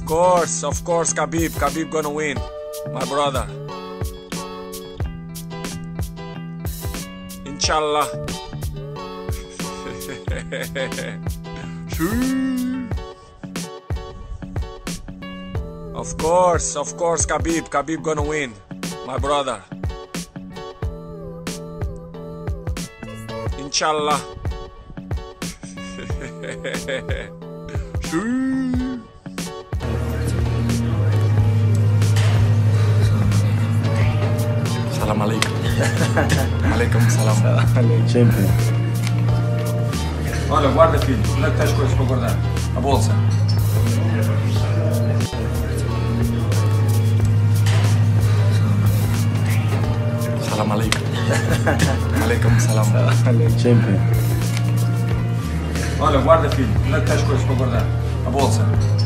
course, of course, Khabib. Khabib gonna win. My brother. Inshallah. of course, of course, Khabib. Khabib gonna win. My brother. Inshallah. Alaikum. salam. Sempre. Olha, guarda filho, onde é que as coisas para guardar? A bolsa. Salam alaikum. alaikum salam. Sempre. Olha, guarda filho, onde é que as coisas para guardar? A bolsa.